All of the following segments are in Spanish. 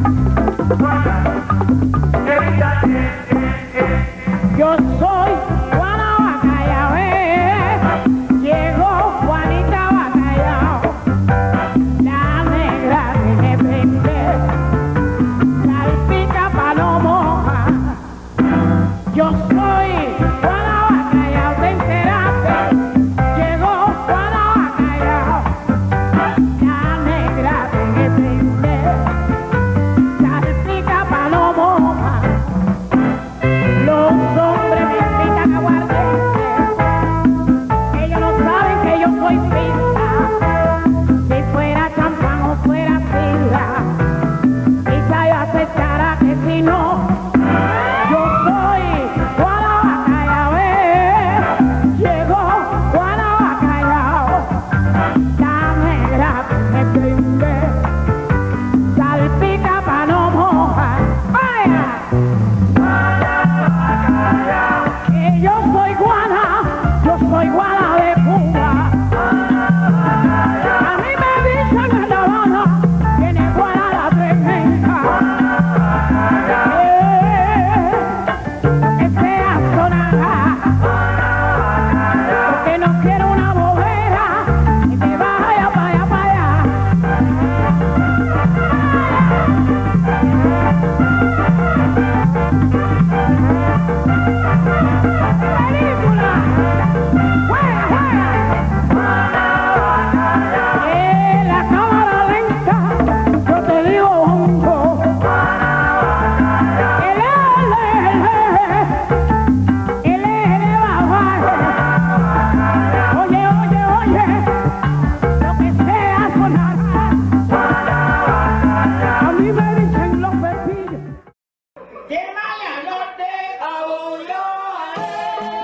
Yo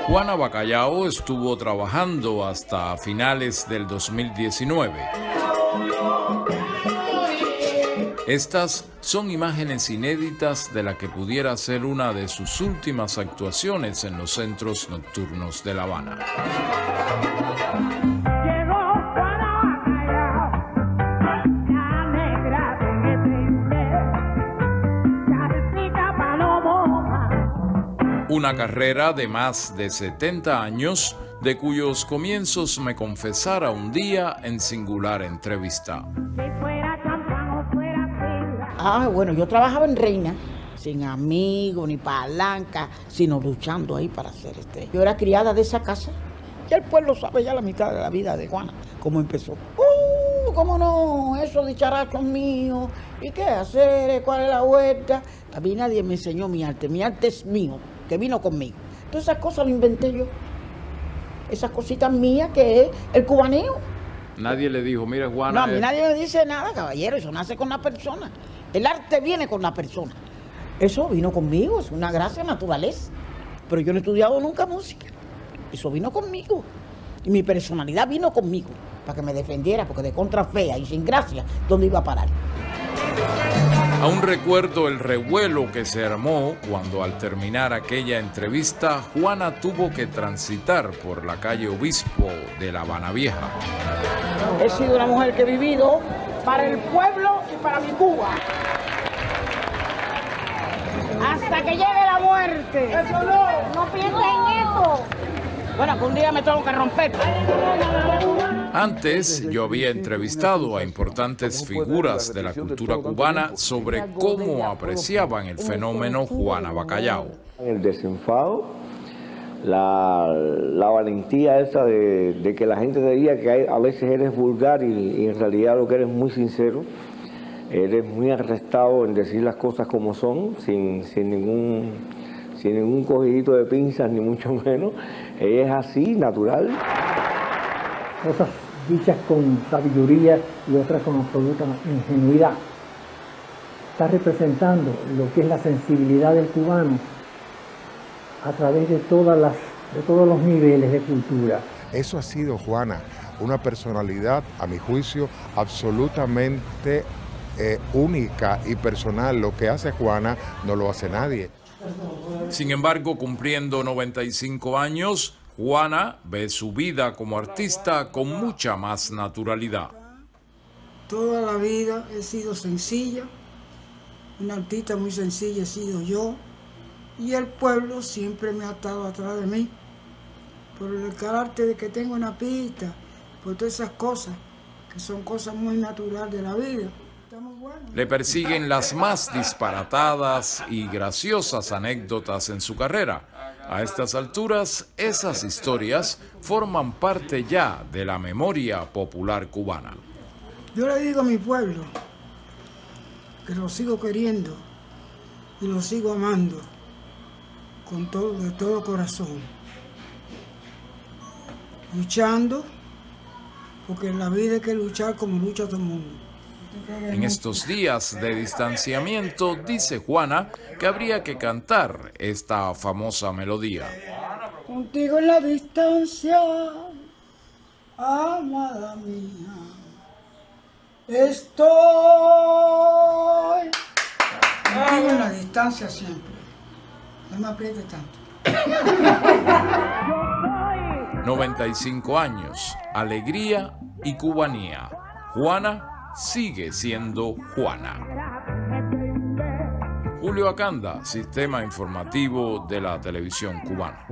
Juana Bacallao estuvo trabajando hasta finales del 2019. Estas son imágenes inéditas de la que pudiera ser una de sus últimas actuaciones en los centros nocturnos de La Habana. Una carrera de más de 70 años, de cuyos comienzos me confesara un día en singular entrevista. Ah, bueno, yo trabajaba en Reina, sin amigos ni palanca, sino luchando ahí para hacer este. Yo era criada de esa casa. Ya el pueblo sabe ya la mitad de la vida de Juana, cómo empezó. ¡Uh! ¿Cómo no? Esos dicharachos míos. ¿Y qué hacer? ¿Cuál es la vuelta? A mí nadie me enseñó mi arte. Mi arte es mío, que vino conmigo. Todas esas cosas lo inventé yo. Esas cositas mías que es el cubaneo. Nadie le dijo, mire Juana, No, a mí eh, nadie me dice nada, caballero. Eso nace con la persona. El arte viene con la persona. Eso vino conmigo, es una gracia naturaleza. Pero yo no he estudiado nunca música. Eso vino conmigo. Y mi personalidad vino conmigo para que me defendiera, porque de contra fea y sin gracia, ¿dónde iba a parar? Aún recuerdo el revuelo que se armó cuando al terminar aquella entrevista Juana tuvo que transitar por la calle Obispo de La Habana Vieja. He sido una mujer que he vivido para el pueblo y para mi Cuba. Hasta que llegue la muerte. Eso no. No pienses en eso. Bueno, que un día me tengo que romper. Antes yo había entrevistado a importantes figuras de la cultura cubana sobre cómo apreciaban el fenómeno Juana Bacallao. El desenfado, la, la valentía esa de, de que la gente te diga que hay- a veces eres vulgar y, y en realidad lo que eres muy sincero, eres muy arrestado en decir las cosas como son, sin, sin ningún sin ningún cogidito de pinzas, ni mucho menos. Ella es así, natural. cosas dichas con sabiduría y otras con absoluta ingenuidad. Está representando lo que es la sensibilidad del cubano a través de, todas las, de todos los niveles de cultura. Eso ha sido, Juana, una personalidad, a mi juicio, absolutamente eh, única y personal. Lo que hace Juana no lo hace nadie. Sin embargo, cumpliendo 95 años, Juana ve su vida como artista con mucha más naturalidad. Toda la vida he sido sencilla, Una artista muy sencilla he sido yo y el pueblo siempre me ha estado atrás de mí. Por el carácter de que tengo una pista, por todas esas cosas, que son cosas muy naturales de la vida. Le persiguen las más disparatadas y graciosas anécdotas en su carrera. A estas alturas, esas historias forman parte ya de la memoria popular cubana. Yo le digo a mi pueblo que lo sigo queriendo y lo sigo amando con todo, de todo corazón. Luchando, porque en la vida hay que luchar como lucha todo el mundo. En estos días de distanciamiento, dice Juana que habría que cantar esta famosa melodía. Contigo en la distancia, amada mía, estoy. Contigo en la distancia siempre. No me aprietes tanto. 95 años, alegría y cubanía. Juana sigue siendo Juana. Julio Acanda, Sistema Informativo de la Televisión Cubana.